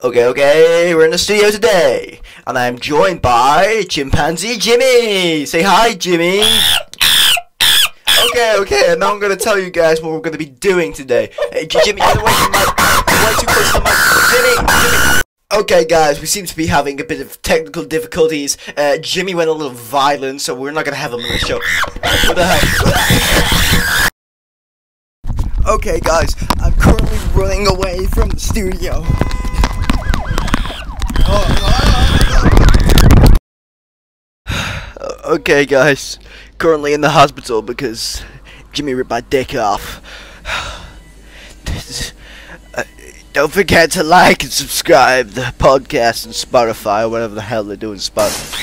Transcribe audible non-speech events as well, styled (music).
Okay, okay, we're in the studio today, and I'm joined by Chimpanzee Jimmy. Say hi, Jimmy. Okay, okay, and now I'm gonna tell you guys what we're gonna be doing today. Hey, Jimmy, get away from my, way too close to my, Jimmy, Jimmy. Okay, guys, we seem to be having a bit of technical difficulties. Uh, Jimmy went a little violent, so we're not gonna have him on the show. What the heck? Okay, guys, I'm currently running away from the studio. Okay, guys, currently in the hospital because Jimmy ripped my dick off. (sighs) Uh, don't forget to like and subscribe the podcast and Spotify or whatever the hell they're doing Spotify.